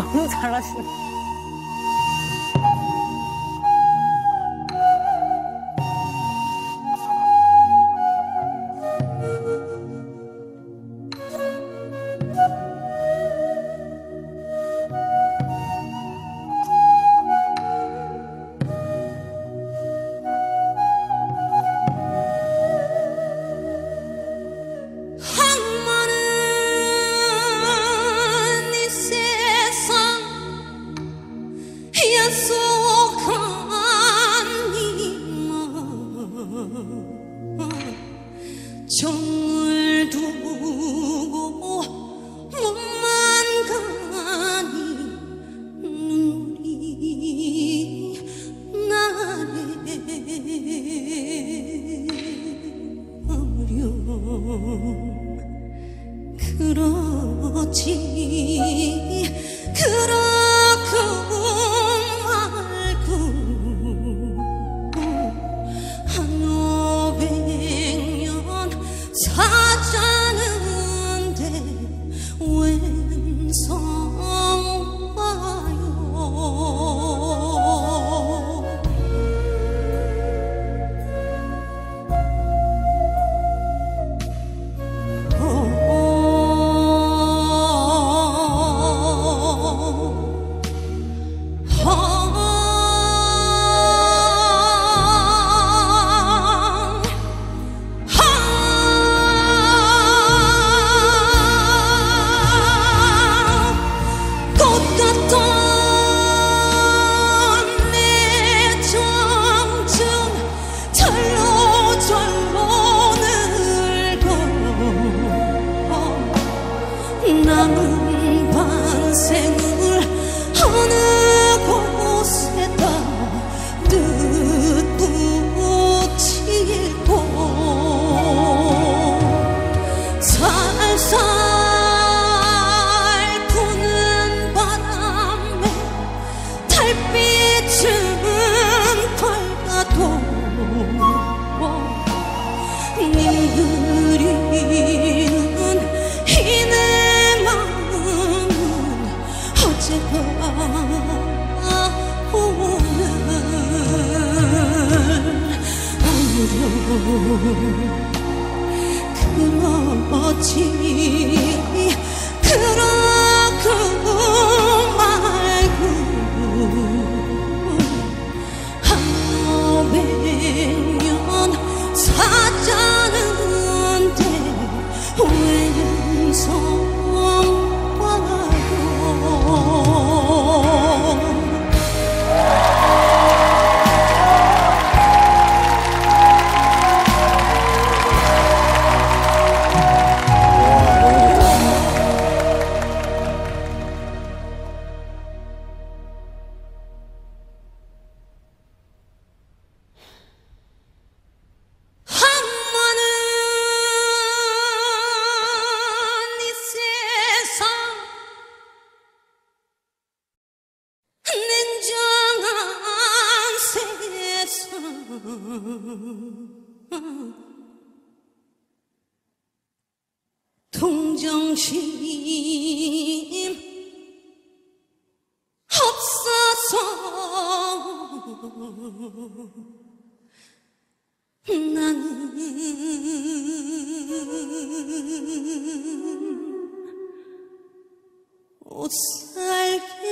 너무 잘하시네. 정을 두고 몸만 가니 눈물이 나네. 어려움 그렇지 그렇고 남은 반생을 어느 곳에다 뜻붙이고 살살 부는 바람에 달빛은 밝아도 느리는 아무렴 그렇지 그렇 동정심 없어서 나는 못 살게